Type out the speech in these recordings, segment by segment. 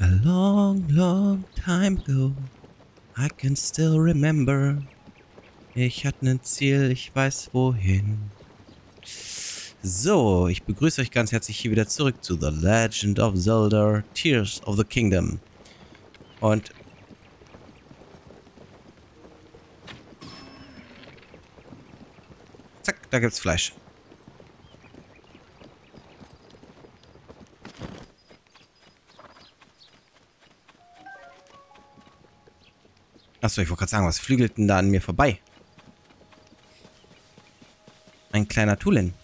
A long, long time ago. I can still remember. Ich hatte ein Ziel, ich weiß wohin. So, ich begrüße euch ganz herzlich hier wieder zurück zu The Legend of Zelda Tears of the Kingdom. Und zack, da gibt's Fleisch. Achso, ich wollte gerade sagen, was flügelt denn da an mir vorbei? Ein kleiner Tulin.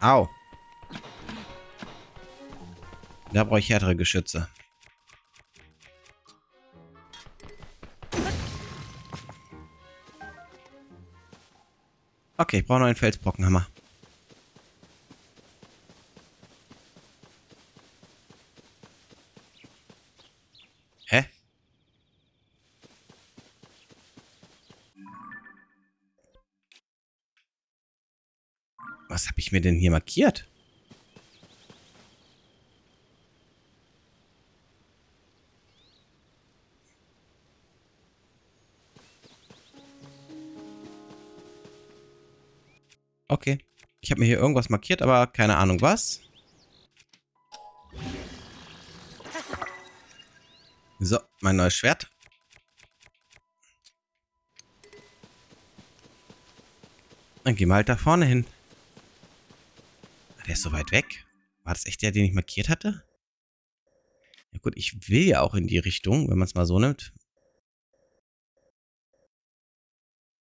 Au. Da brauche ich härtere Geschütze. Okay, ich brauche noch einen Felsbrockenhammer. Hä? Was habe ich mir denn hier markiert? Okay. Ich habe mir hier irgendwas markiert, aber keine Ahnung was. So, mein neues Schwert. Dann gehen wir halt da vorne hin. Der ist so weit weg. War das echt der, den ich markiert hatte? Ja gut, ich will ja auch in die Richtung, wenn man es mal so nimmt.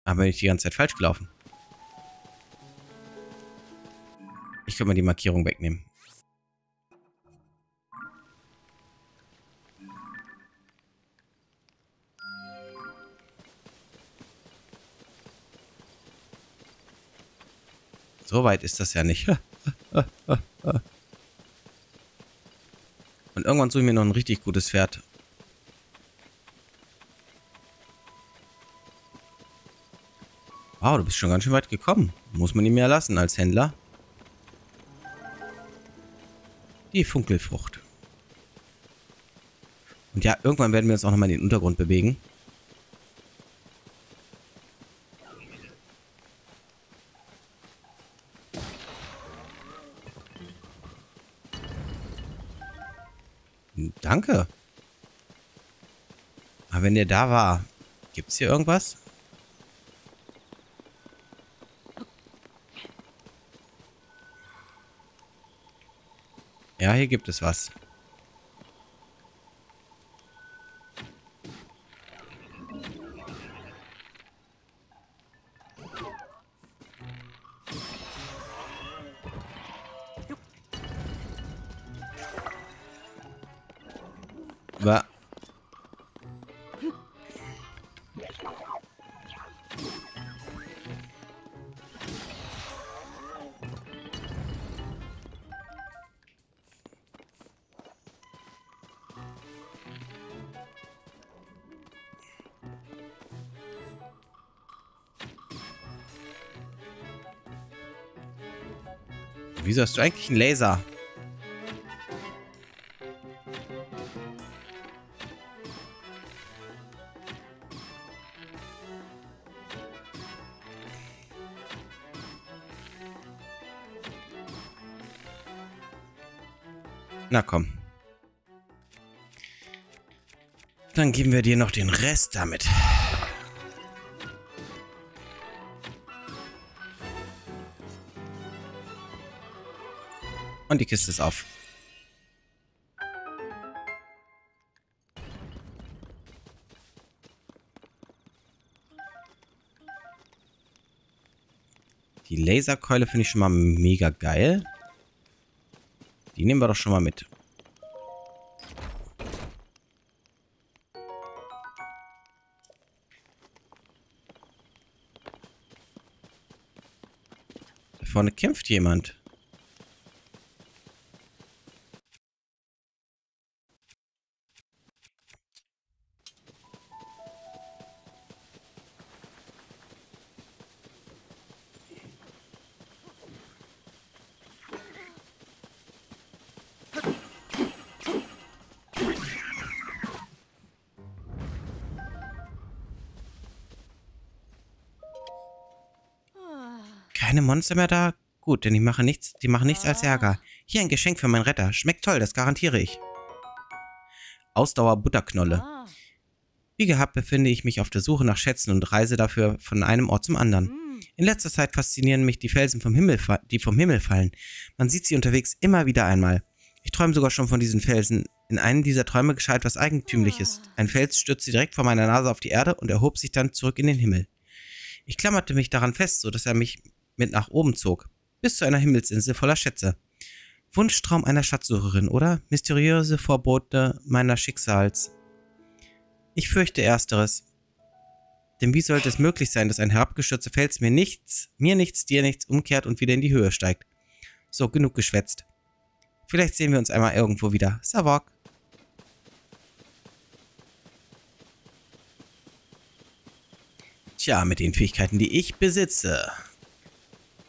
Aber bin ich die ganze Zeit falsch gelaufen. Ich kann mal die Markierung wegnehmen. So weit ist das ja nicht. Und irgendwann suche ich mir noch ein richtig gutes Pferd. Wow, du bist schon ganz schön weit gekommen. Muss man ihm ja lassen als Händler. Die Funkelfrucht. Und ja, irgendwann werden wir uns auch nochmal in den Untergrund bewegen. Wenn der da war, gibt es hier irgendwas? Ja, hier gibt es was. Wa hast du eigentlich einen Laser? Na komm. Dann geben wir dir noch den Rest damit. Und die Kiste ist auf. Die Laserkeule finde ich schon mal mega geil. Die nehmen wir doch schon mal mit. Da vorne kämpft jemand. Keine Monster mehr da? Gut, denn die machen nichts, die machen nichts als Ärger. Hier ein Geschenk für meinen Retter. Schmeckt toll, das garantiere ich. Ausdauer Butterknolle. Wie gehabt befinde ich mich auf der Suche nach Schätzen und reise dafür von einem Ort zum anderen. In letzter Zeit faszinieren mich die Felsen vom Himmel, die vom Himmel fallen. Man sieht sie unterwegs immer wieder einmal. Ich träume sogar schon von diesen Felsen. In einem dieser Träume geschah etwas Eigentümliches. Ein Fels stürzte direkt vor meiner Nase auf die Erde und erhob sich dann zurück in den Himmel. Ich klammerte mich daran fest, so dass er mich mit nach oben zog, bis zu einer Himmelsinsel voller Schätze. Wunschtraum einer Schatzsucherin, oder? Mysteriöse Vorbote meiner Schicksals. Ich fürchte ersteres. Denn wie sollte es möglich sein, dass ein herabgestürzter Fels mir nichts, mir nichts, dir nichts umkehrt und wieder in die Höhe steigt? So, genug geschwätzt. Vielleicht sehen wir uns einmal irgendwo wieder. Savok. Tja, mit den Fähigkeiten, die ich besitze.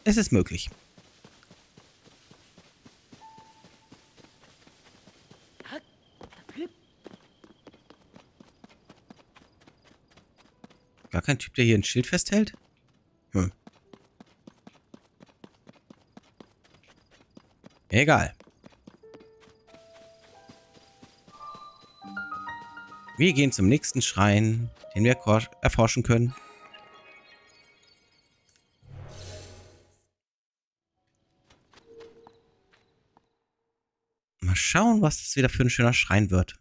Es ist möglich. Gar kein Typ, der hier ein Schild festhält? Hm. Egal. Wir gehen zum nächsten Schrein, den wir erforschen können. Mal schauen, was das wieder für ein schöner Schrein wird.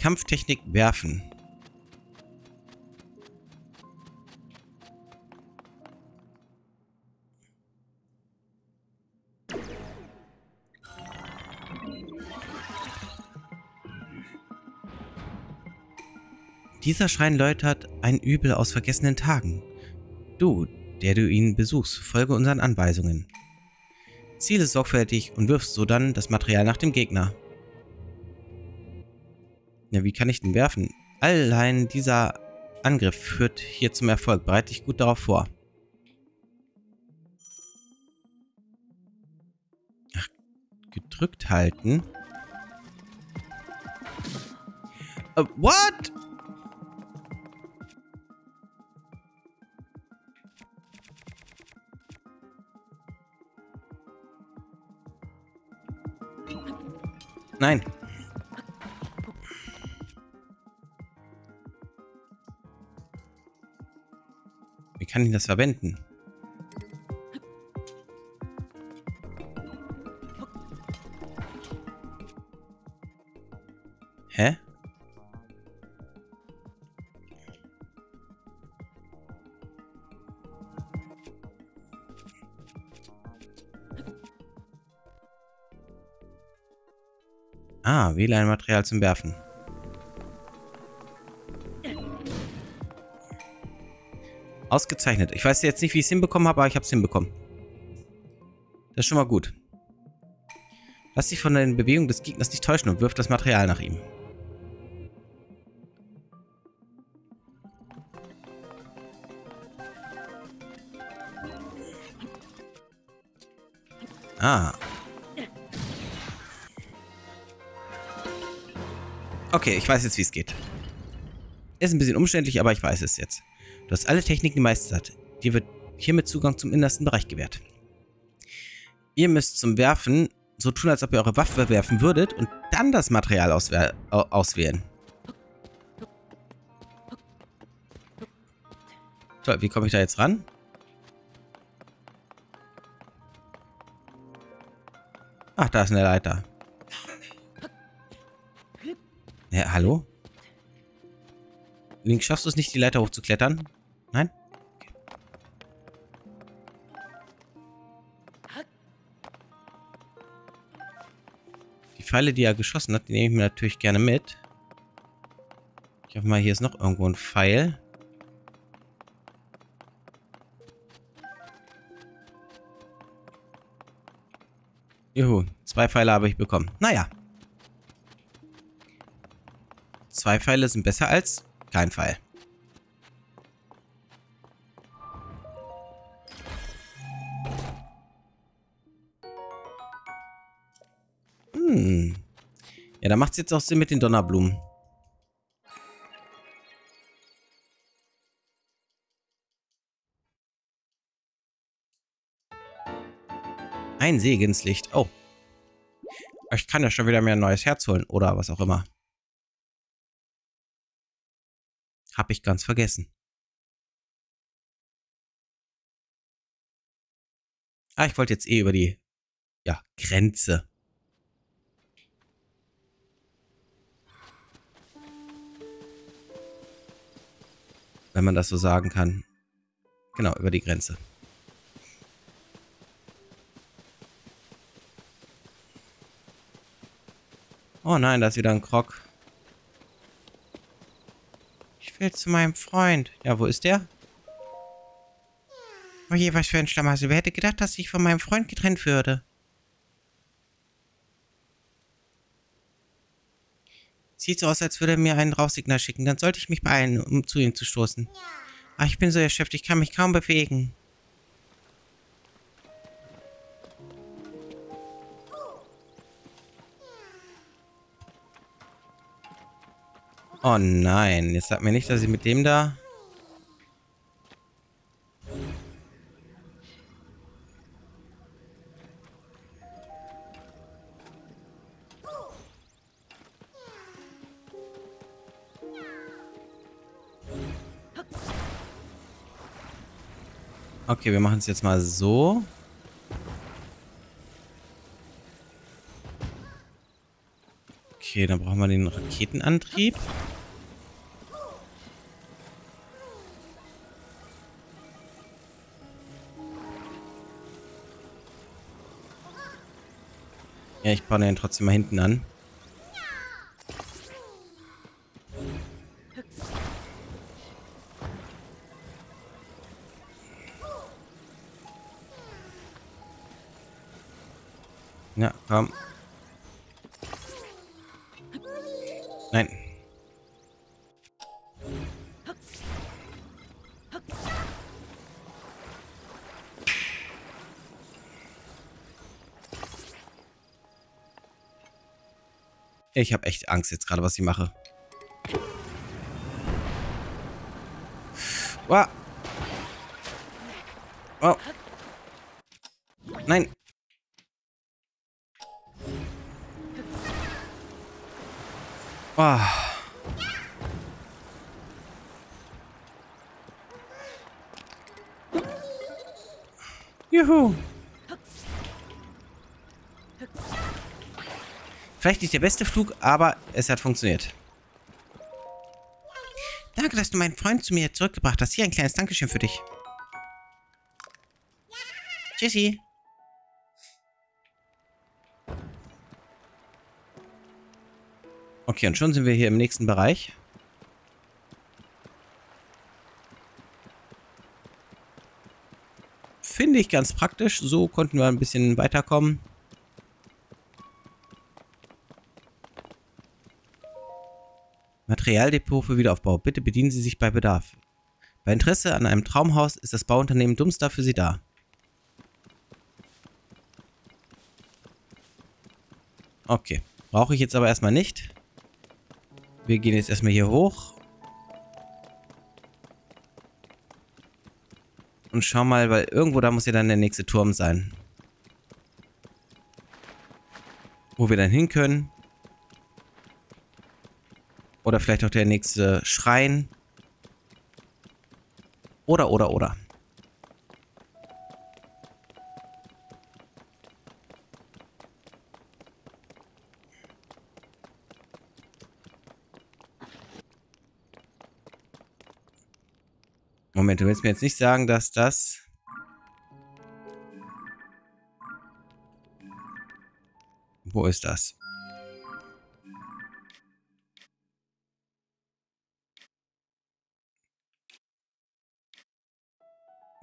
Kampftechnik werfen. Dieser Schrein läutert ein Übel aus vergessenen Tagen. Du, der du ihn besuchst, folge unseren Anweisungen. Ziele sorgfältig und wirfst so dann das Material nach dem Gegner. Ja, wie kann ich den werfen? Allein dieser Angriff führt hier zum Erfolg. Bereite dich gut darauf vor. Ach, gedrückt halten. Uh, what? Nein. Wie kann ich das verwenden? Hä? Ah, wähle ein Material zum Werfen. Ausgezeichnet. Ich weiß jetzt nicht, wie ich es hinbekommen habe, aber ich habe es hinbekommen. Das ist schon mal gut. Lass dich von den Bewegungen des Gegners nicht täuschen und wirf das Material nach ihm. Ah. Okay, ich weiß jetzt, wie es geht. Ist ein bisschen umständlich, aber ich weiß es jetzt. Du hast alle Techniken gemeistert. Dir wird hiermit Zugang zum innersten Bereich gewährt. Ihr müsst zum Werfen so tun, als ob ihr eure Waffe werfen würdet und dann das Material auswählen. Toll, wie komme ich da jetzt ran? Ach, da ist eine Leiter. Ja, hallo? Link, schaffst du es nicht, die Leiter hochzuklettern? Nein? Die Pfeile, die er geschossen hat, die nehme ich mir natürlich gerne mit. Ich hoffe mal, hier ist noch irgendwo ein Pfeil. Juhu, zwei Pfeile habe ich bekommen. Naja. Zwei Pfeile sind besser als kein Fall. Hm. Ja, da macht es jetzt auch Sinn mit den Donnerblumen. Ein Segenslicht. Oh. Ich kann ja schon wieder mir ein neues Herz holen. Oder was auch immer. Hab ich ganz vergessen. Ah, ich wollte jetzt eh über die, ja, Grenze. Wenn man das so sagen kann. Genau, über die Grenze. Oh nein, da ist wieder ein Krog. Will zu meinem Freund. Ja, wo ist der? Oh je, was für ein Schlamassel. Wer hätte gedacht, dass ich von meinem Freund getrennt würde? Sieht so aus, als würde er mir einen Rauchsignal schicken. Dann sollte ich mich beeilen, um zu ihm zu stoßen. Ach, ich bin so erschöpft, ich kann mich kaum bewegen. Oh nein, jetzt sagt mir nicht, dass ich mit dem da... Okay, wir machen es jetzt mal so. Okay, dann brauchen wir den Raketenantrieb. Ja, ich baue den trotzdem mal hinten an. Ja, komm. Nein. Ich habe echt Angst jetzt gerade, was ich mache. Wow. Wow. Nein. Oh. Juhu. Vielleicht nicht der beste Flug, aber es hat funktioniert. Danke, dass du meinen Freund zu mir zurückgebracht hast. Hier ein kleines Dankeschön für dich. Tschüssi. Okay, und schon sind wir hier im nächsten Bereich. Finde ich ganz praktisch. So konnten wir ein bisschen weiterkommen. Materialdepot für Wiederaufbau. Bitte bedienen Sie sich bei Bedarf. Bei Interesse an einem Traumhaus ist das Bauunternehmen Dumpster für Sie da. Okay. Brauche ich jetzt aber erstmal nicht. Wir gehen jetzt erstmal hier hoch. Und schauen mal, weil irgendwo da muss ja dann der nächste Turm sein. Wo wir dann hin können. Oder vielleicht auch der nächste Schrein. Oder, oder, oder. Moment, du willst mir jetzt nicht sagen, dass das... Wo ist das?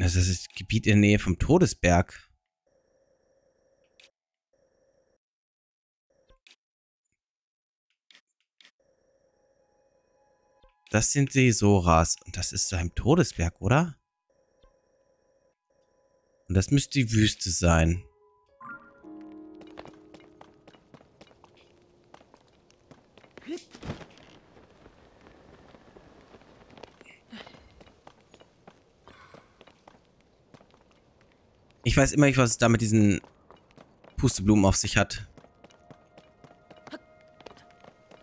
Das ist das Gebiet in der Nähe vom Todesberg. Das sind die Soras. Und das ist da im Todesberg, oder? Und das müsste die Wüste sein. Ich weiß immer nicht, was es da mit diesen Pusteblumen auf sich hat.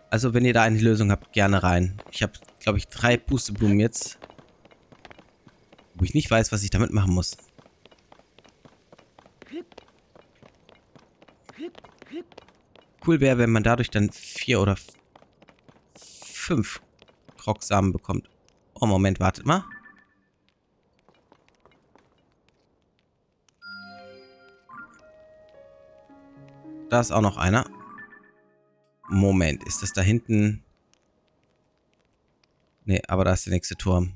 Also, wenn ihr da eine Lösung habt, gerne rein. Ich habe, glaube ich, drei Pusteblumen jetzt. Wo ich nicht weiß, was ich damit machen muss. Cool wäre, wenn man dadurch dann vier oder fünf Krogsamen bekommt. Oh, Moment, wartet mal. Da ist auch noch einer. Moment, ist das da hinten? Nee, aber da ist der nächste Turm.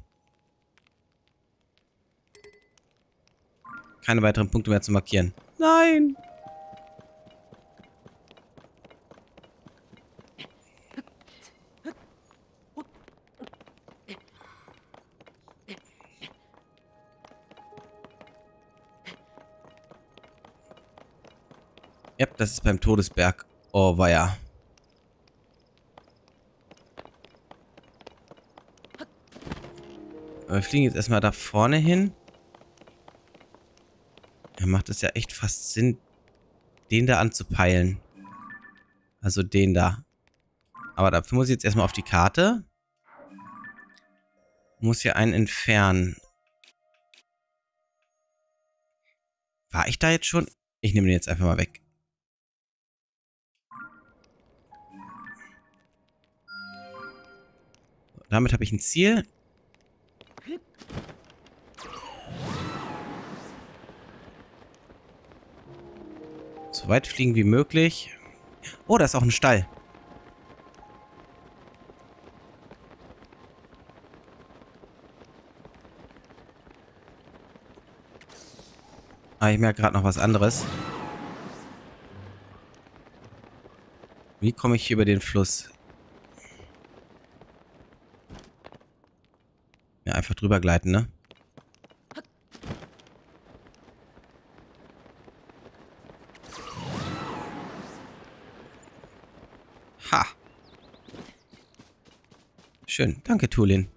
Keine weiteren Punkte mehr zu markieren. Nein! Ja, das ist beim Todesberg. Oh, war ja. wir fliegen jetzt erstmal da vorne hin. Da macht es ja echt fast Sinn, den da anzupeilen. Also den da. Aber dafür muss ich jetzt erstmal auf die Karte. Muss hier einen entfernen. War ich da jetzt schon? Ich nehme den jetzt einfach mal weg. Damit habe ich ein Ziel. So weit fliegen wie möglich. Oh, da ist auch ein Stall. Ah, ich merke gerade noch was anderes. Wie komme ich hier über den Fluss? Ja, einfach drüber gleiten, ne? Ha. Schön. Danke, Tulin.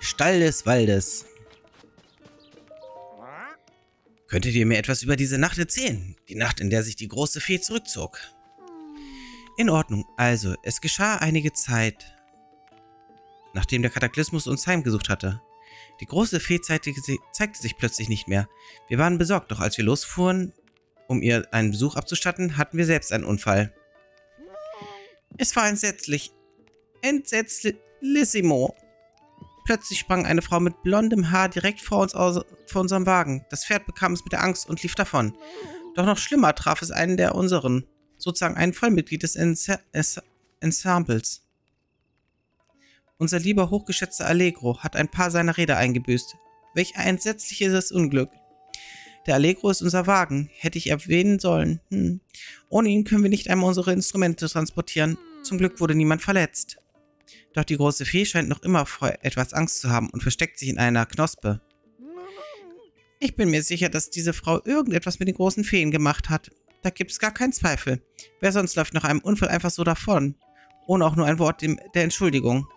Stall des Waldes. Könntet ihr mir etwas über diese Nacht erzählen? Die Nacht, in der sich die große Fee zurückzog. In Ordnung. Also, es geschah einige Zeit, nachdem der Kataklysmus uns heimgesucht hatte. Die große Fee zeigte, zeigte, sich plötzlich nicht mehr. Wir waren besorgt, doch als wir losfuhren, um ihr einen Besuch abzustatten, hatten wir selbst einen Unfall. Es war entsetzlich. Entsetzlissimo. Plötzlich sprang eine Frau mit blondem Haar direkt vor uns aus, vor unserem Wagen. Das Pferd bekam es mit der Angst und lief davon. Doch noch schlimmer traf es einen der unseren sozusagen ein Vollmitglied des Ensembles. Unser lieber hochgeschätzter Allegro hat ein paar seiner Räder eingebüßt. Welch ein entsetzliches Unglück. Der Allegro ist unser Wagen, hätte ich erwähnen sollen. Hm. Ohne ihn können wir nicht einmal unsere Instrumente transportieren. Zum Glück wurde niemand verletzt. Doch die große Fee scheint noch immer vor etwas Angst zu haben und versteckt sich in einer Knospe. Ich bin mir sicher, dass diese Frau irgendetwas mit den großen Feen gemacht hat. Da gibt es gar keinen Zweifel. Wer sonst läuft nach einem Unfall einfach so davon? Ohne auch nur ein Wort der Entschuldigung.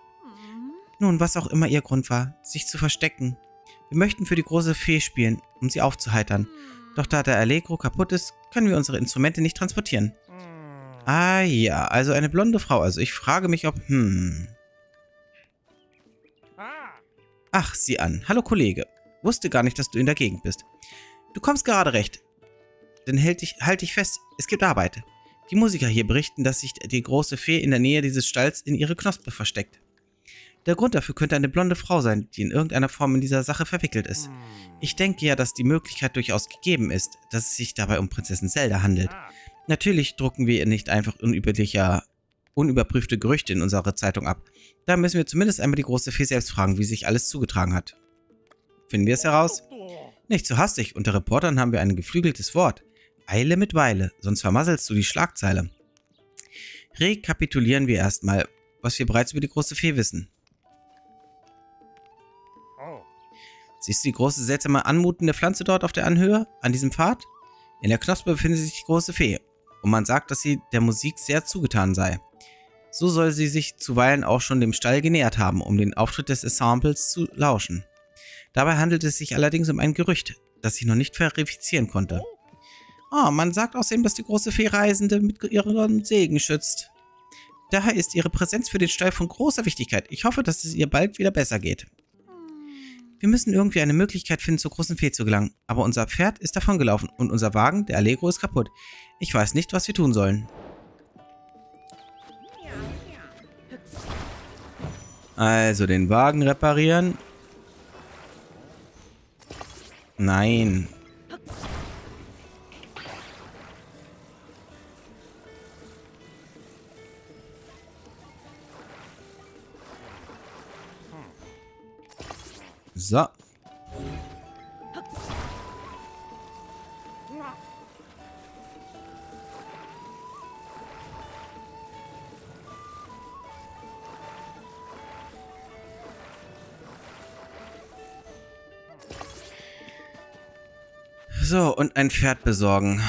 Nun, was auch immer ihr Grund war, sich zu verstecken. Wir möchten für die große Fee spielen, um sie aufzuheitern. Doch da der Allegro kaputt ist, können wir unsere Instrumente nicht transportieren. Ah ja, also eine blonde Frau. Also ich frage mich, ob... Hm... Ach, sieh an. Hallo Kollege. Wusste gar nicht, dass du in der Gegend bist. Du kommst gerade recht. Dann halt dich, halt dich fest, es gibt Arbeit. Die Musiker hier berichten, dass sich die große Fee in der Nähe dieses Stalls in ihre Knospe versteckt. Der Grund dafür könnte eine blonde Frau sein, die in irgendeiner Form in dieser Sache verwickelt ist. Ich denke ja, dass die Möglichkeit durchaus gegeben ist, dass es sich dabei um Prinzessin Zelda handelt. Natürlich drucken wir nicht einfach unüberlicher, unüberprüfte Gerüchte in unsere Zeitung ab. Da müssen wir zumindest einmal die große Fee selbst fragen, wie sich alles zugetragen hat. Finden wir es heraus? Nicht zu so hastig, unter Reportern haben wir ein geflügeltes Wort. Eile mit Weile, sonst vermasselst du die Schlagzeile. Rekapitulieren wir erstmal, was wir bereits über die große Fee wissen. Siehst du die große, seltsame, anmutende Pflanze dort auf der Anhöhe, an diesem Pfad? In der Knospe befindet sich die große Fee und man sagt, dass sie der Musik sehr zugetan sei. So soll sie sich zuweilen auch schon dem Stall genähert haben, um den Auftritt des Ensembles zu lauschen. Dabei handelt es sich allerdings um ein Gerücht, das ich noch nicht verifizieren konnte. Oh, man sagt außerdem, dass die große Fee Reisende mit ihrem Segen schützt. Daher ist ihre Präsenz für den Stall von großer Wichtigkeit. Ich hoffe, dass es ihr bald wieder besser geht. Wir müssen irgendwie eine Möglichkeit finden, zur großen Fee zu gelangen. Aber unser Pferd ist davongelaufen und unser Wagen, der Allegro, ist kaputt. Ich weiß nicht, was wir tun sollen. Also den Wagen reparieren. Nein. So. So, und ein Pferd besorgen.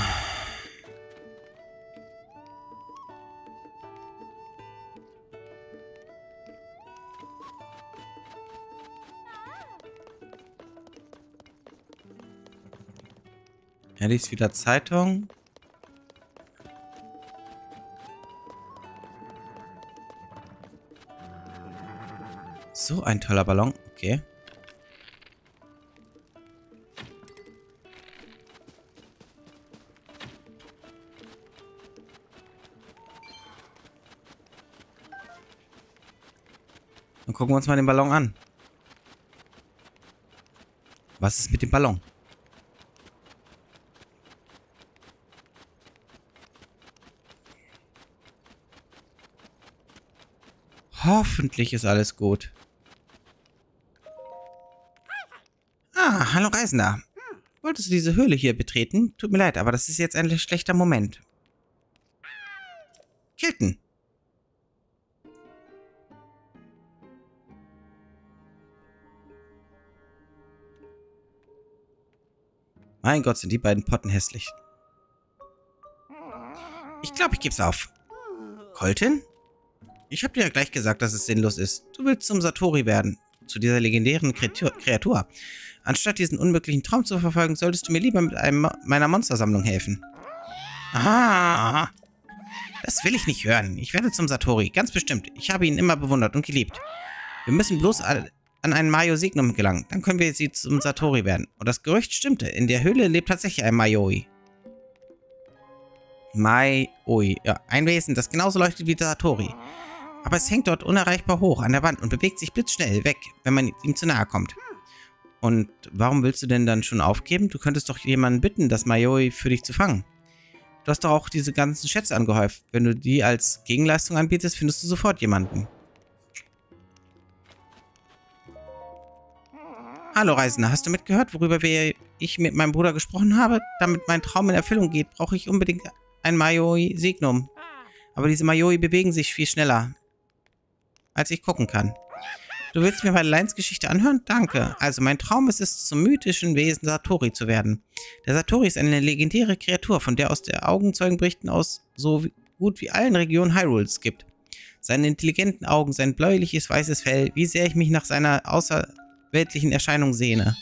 Liest wieder Zeitung. So ein toller Ballon. Okay. Dann gucken wir uns mal den Ballon an. Was ist mit dem Ballon? Hoffentlich ist alles gut. Ah, hallo Reisender. Wolltest du diese Höhle hier betreten? Tut mir leid, aber das ist jetzt ein schlechter Moment. Kilton. Mein Gott, sind die beiden Potten hässlich. Ich glaube, ich gebe es auf. Colton? Ich habe dir ja gleich gesagt, dass es sinnlos ist. Du willst zum Satori werden. Zu dieser legendären Kreatur. Anstatt diesen unmöglichen Traum zu verfolgen, solltest du mir lieber mit einem meiner Monstersammlung helfen. Ah, das will ich nicht hören. Ich werde zum Satori, ganz bestimmt. Ich habe ihn immer bewundert und geliebt. Wir müssen bloß an einen Mayo Signum gelangen. Dann können wir sie zum Satori werden. Und das Gerücht stimmte. In der Höhle lebt tatsächlich ein Mayoi. Mai-Oi. Ja, ein Wesen, das genauso leuchtet wie Satori. Aber es hängt dort unerreichbar hoch an der Wand und bewegt sich blitzschnell weg, wenn man ihm zu nahe kommt. Und warum willst du denn dann schon aufgeben? Du könntest doch jemanden bitten, das Mayoi für dich zu fangen. Du hast doch auch diese ganzen Schätze angehäuft. Wenn du die als Gegenleistung anbietest, findest du sofort jemanden. Hallo Reisender, hast du mitgehört, worüber wir, ich mit meinem Bruder gesprochen habe? Damit mein Traum in Erfüllung geht, brauche ich unbedingt ein Mayoi Signum. Aber diese Mayoi bewegen sich viel schneller, als ich gucken kann. Du willst mir meine Lions-Geschichte anhören? Danke. Also, mein Traum ist es, zum mythischen Wesen Satori zu werden. Der Satori ist eine legendäre Kreatur, von der aus der Augenzeugenberichten aus so gut wie allen Regionen Hyrules gibt. Seine intelligenten Augen, sein bläuliches weißes Fell, wie sehr ich mich nach seiner außer weltlichen Erscheinung sehne.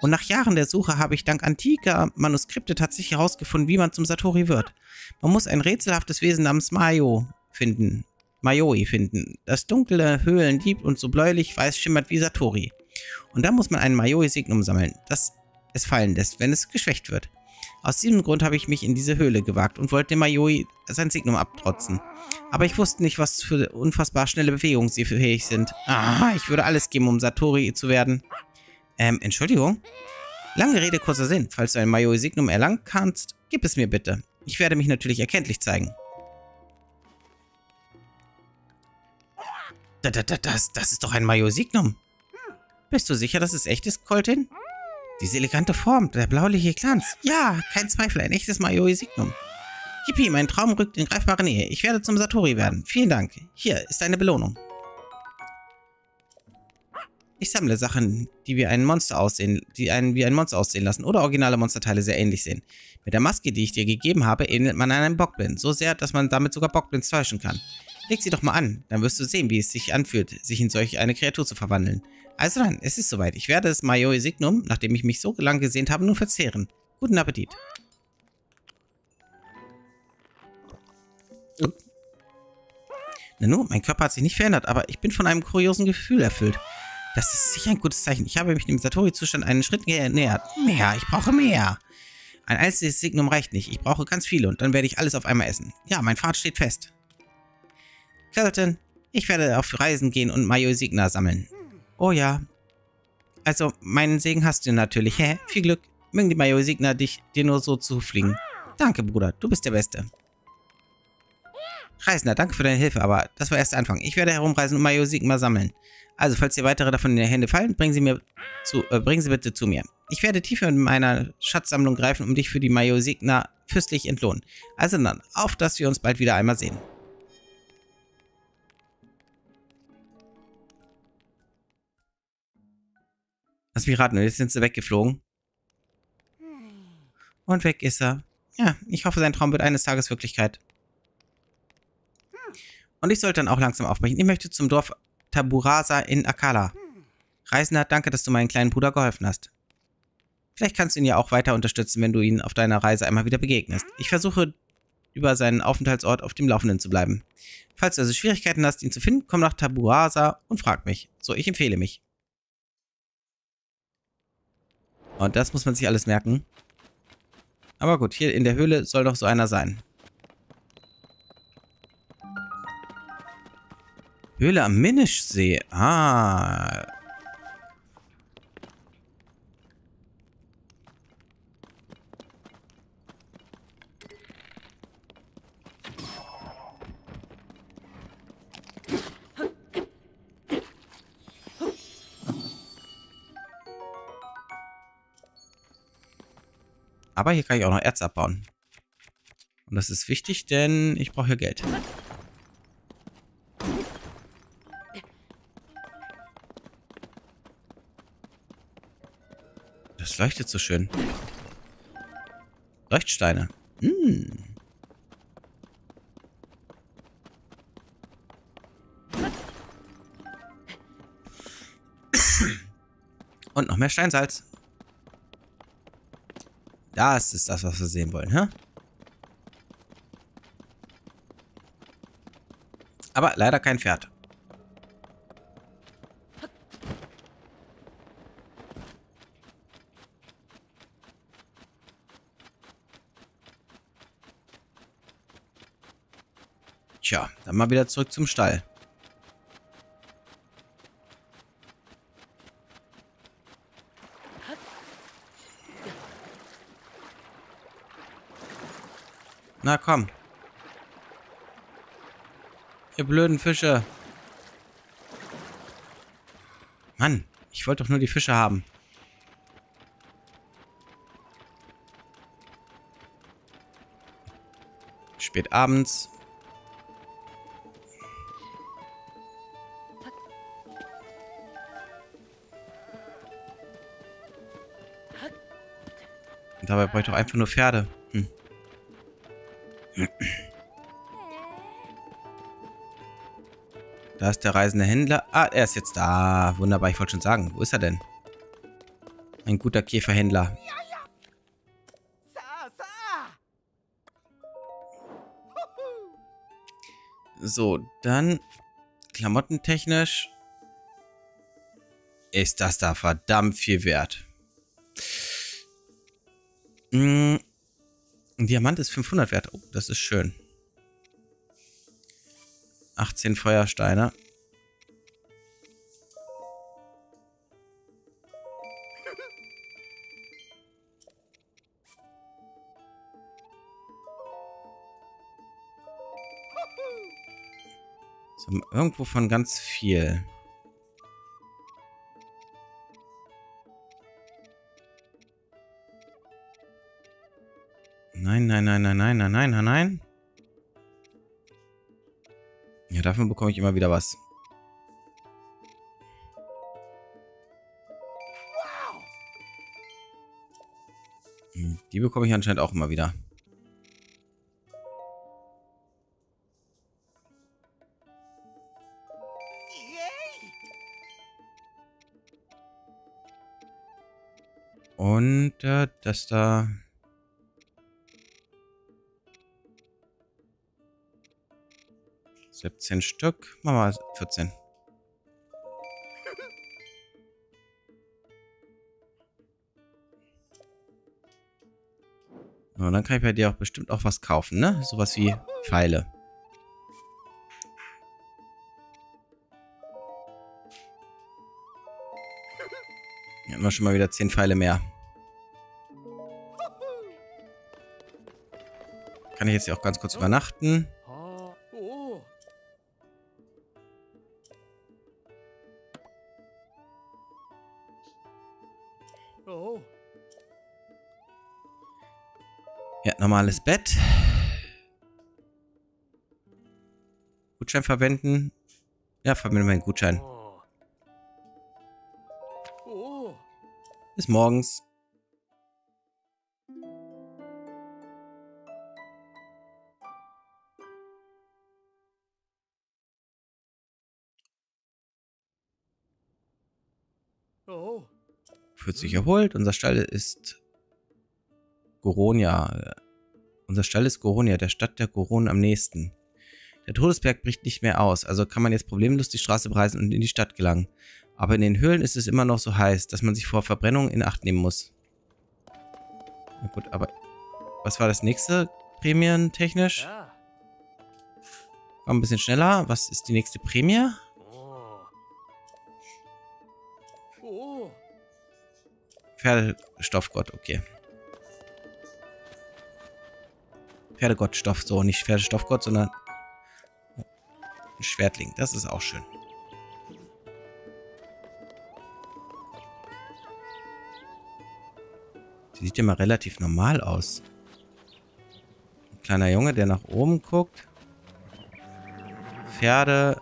Und nach Jahren der Suche habe ich dank antiker Manuskripte tatsächlich herausgefunden, wie man zum Satori wird. Man muss ein rätselhaftes Wesen namens Mayo finden. Mayoi finden, das dunkle Höhlen liebt und so bläulich weiß schimmert wie Satori. Und dann muss man ein Mayoi-Signum sammeln, das es fallen lässt, wenn es geschwächt wird. Aus diesem Grund habe ich mich in diese Höhle gewagt und wollte dem Mayoi sein Signum abtrotzen. Aber ich wusste nicht, was für unfassbar schnelle Bewegungen sie fähig sind. Ah, ich würde alles geben, um Satori zu werden. Ähm, Entschuldigung? Lange Rede, kurzer Sinn. Falls du ein Mayoi Signum erlangen kannst, gib es mir bitte. Ich werde mich natürlich erkenntlich zeigen. Das, das ist doch ein Mayoi Signum. Bist du sicher, dass es echt ist, Coltin? Diese elegante Form, der blauliche Glanz. Ja, kein Zweifel, ein echtes Mayoi Signum. Yippie, mein Traum rückt in greifbare Nähe. Ich werde zum Satori werden. Vielen Dank. Hier ist deine Belohnung. Ich sammle Sachen, die wie ein Monster aussehen, die einen wie ein Monster aussehen lassen oder originale Monsterteile sehr ähnlich sehen. Mit der Maske, die ich dir gegeben habe, ähnelt man einem Bockblind. So sehr, dass man damit sogar Bockblinds täuschen kann. Leg sie doch mal an, dann wirst du sehen, wie es sich anfühlt, sich in solch eine Kreatur zu verwandeln. Also dann, es ist soweit. Ich werde das Majoi Signum, nachdem ich mich so lange gesehnt habe, nun verzehren. Guten Appetit. Nanu, mein Körper hat sich nicht verändert, aber ich bin von einem kuriosen Gefühl erfüllt. Das ist sicher ein gutes Zeichen. Ich habe mich dem Satori-Zustand einen Schritt genähert. Mehr, ich brauche mehr. Ein einziges Signum reicht nicht. Ich brauche ganz viele und dann werde ich alles auf einmal essen. Ja, mein Pfad steht fest. Kelton, ich werde auf Reisen gehen und Major-Signa sammeln. Oh ja. Also, meinen Segen hast du natürlich. Hä? Viel Glück. Mögen die Major-Signa dich dir nur so zufliegen. Danke, Bruder. Du bist der Beste. Reisender, danke für deine Hilfe, aber das war erst der Anfang. Ich werde herumreisen und Mayo Sigma sammeln. Also, falls dir weitere davon in die Hände fallen, bringen sie, mir zu, äh, bringen sie bitte zu mir. Ich werde tiefer in meiner Schatzsammlung greifen, um dich für die Mayo Signa fürstlich entlohnen. Also dann, auf, dass wir uns bald wieder einmal sehen. Lass mich raten, jetzt sind sie weggeflogen. Und weg ist er. Ja, ich hoffe, sein Traum wird eines Tages Wirklichkeit. Und ich sollte dann auch langsam aufbrechen. Ich möchte zum Dorf Taburasa in Akala. Reisender, danke, dass du meinen kleinen Bruder geholfen hast. Vielleicht kannst du ihn ja auch weiter unterstützen, wenn du ihn auf deiner Reise einmal wieder begegnest. Ich versuche, über seinen Aufenthaltsort auf dem Laufenden zu bleiben. Falls du also Schwierigkeiten hast, ihn zu finden, komm nach Taburasa und frag mich. So, ich empfehle mich. Und das muss man sich alles merken. Aber gut, hier in der Höhle soll doch so einer sein. Höhle am Minischsee. Ah. Aber hier kann ich auch noch Erz abbauen. Und das ist wichtig, denn ich brauche hier Geld. Das leuchtet so schön. Leuchtsteine. Hm. Und noch mehr Steinsalz. Das ist das, was wir sehen wollen, hä? Aber leider kein Pferd. Tja, dann mal wieder zurück zum Stall. Na komm. Ihr blöden Fische. Mann, ich wollte doch nur die Fische haben. Spät abends. Dabei brauche ich doch einfach nur Pferde. Hm. Da ist der reisende Händler. Ah, er ist jetzt da. Wunderbar, ich wollte schon sagen. Wo ist er denn? Ein guter Käferhändler. So, dann klamottentechnisch ist das da verdammt viel wert. Mm, ein Diamant ist 500 wert. Oh, das ist schön. 18 Feuersteine. So, irgendwo von ganz viel. nein, nein, nein, nein, nein, nein, nein, nein. Ja, davon bekomme ich immer wieder was. Hm, die bekomme ich anscheinend auch immer wieder. Und äh, das da... Siebzehn Stück. Machen wir 14. Und dann kann ich bei dir auch bestimmt auch was kaufen, ne? Sowas wie Pfeile. Hier haben wir schon mal wieder 10 Pfeile mehr. Kann ich jetzt hier auch ganz kurz übernachten? Normales Bett. Gutschein verwenden. Ja, verwende meinen Gutschein. Bis morgens. Fühlt sich erholt. Unser Stall ist Goronia. Unser Stall ist Goronia, der Stadt der Goronen am nächsten. Der Todesberg bricht nicht mehr aus, also kann man jetzt problemlos die Straße bereisen und in die Stadt gelangen. Aber in den Höhlen ist es immer noch so heiß, dass man sich vor Verbrennung in Acht nehmen muss. Na gut, aber was war das nächste prämientechnisch? War ein bisschen schneller. Was ist die nächste Prämie? Pferdestoffgott, okay. Pferdegottstoff, so, nicht Pferdestoffgott, sondern ein Schwertling. Das ist auch schön. Sieht ja mal relativ normal aus. Ein kleiner Junge, der nach oben guckt. Pferde.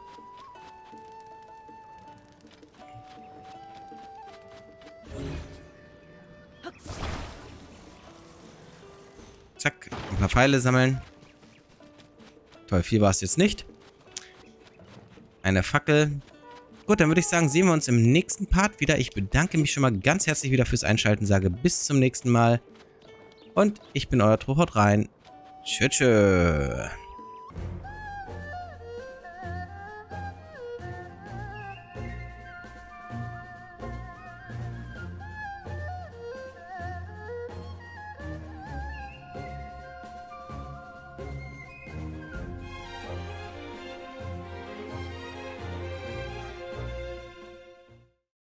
Paar Pfeile sammeln. Toll, viel war es jetzt nicht. Eine Fackel. Gut, dann würde ich sagen, sehen wir uns im nächsten Part wieder. Ich bedanke mich schon mal ganz herzlich wieder fürs Einschalten, sage bis zum nächsten Mal. Und ich bin euer Trochot rein. Tschüss. tschüss.